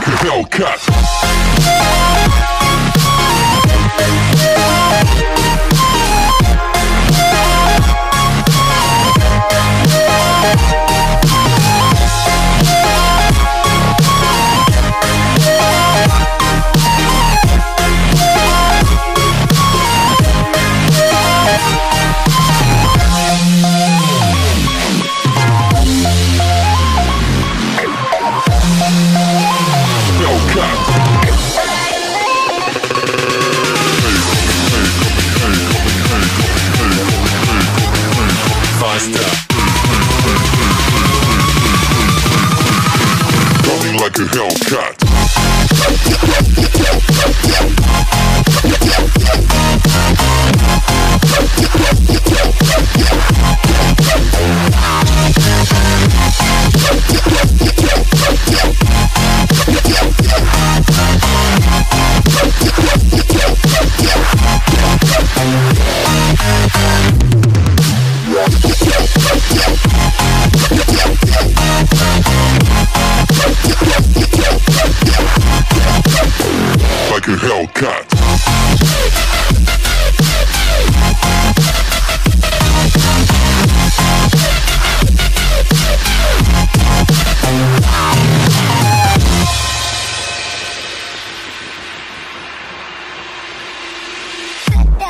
like a Hellcat. Like a Hellcat.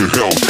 Coming like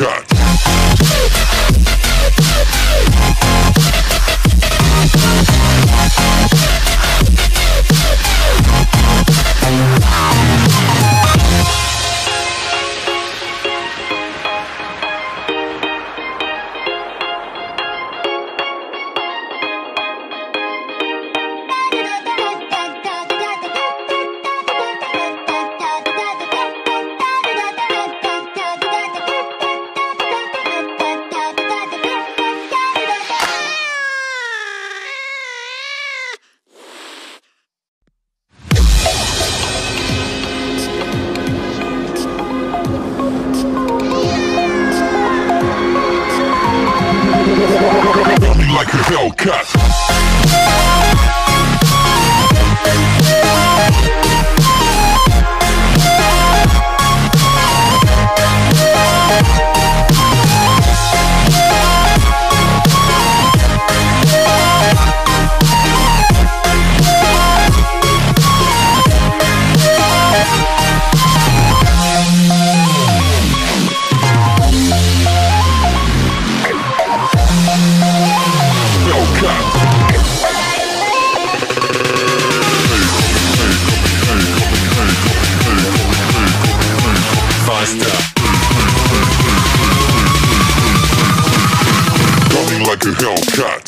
a like a Hellcat. Hellcat.